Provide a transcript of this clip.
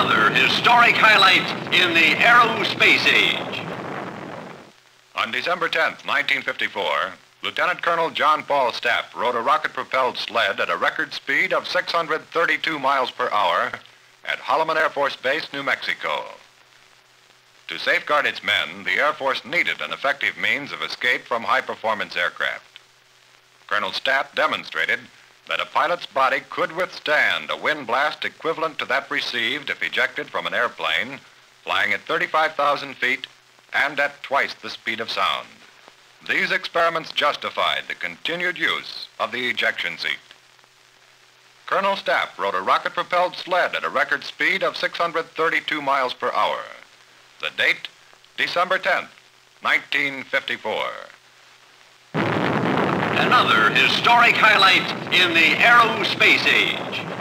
Another historic highlight in the aerospace age. On December 10th, 1954, Lieutenant Colonel John Paul Stapp rode a rocket-propelled sled at a record speed of 632 miles per hour at Holloman Air Force Base, New Mexico. To safeguard its men, the Air Force needed an effective means of escape from high-performance aircraft. Colonel Stapp demonstrated that a pilot's body could withstand a wind blast equivalent to that received if ejected from an airplane flying at 35,000 feet and at twice the speed of sound. These experiments justified the continued use of the ejection seat. Colonel Stapp rode a rocket-propelled sled at a record speed of 632 miles per hour. The date, December 10th, 1954. Another historic highlight in the aerospace age.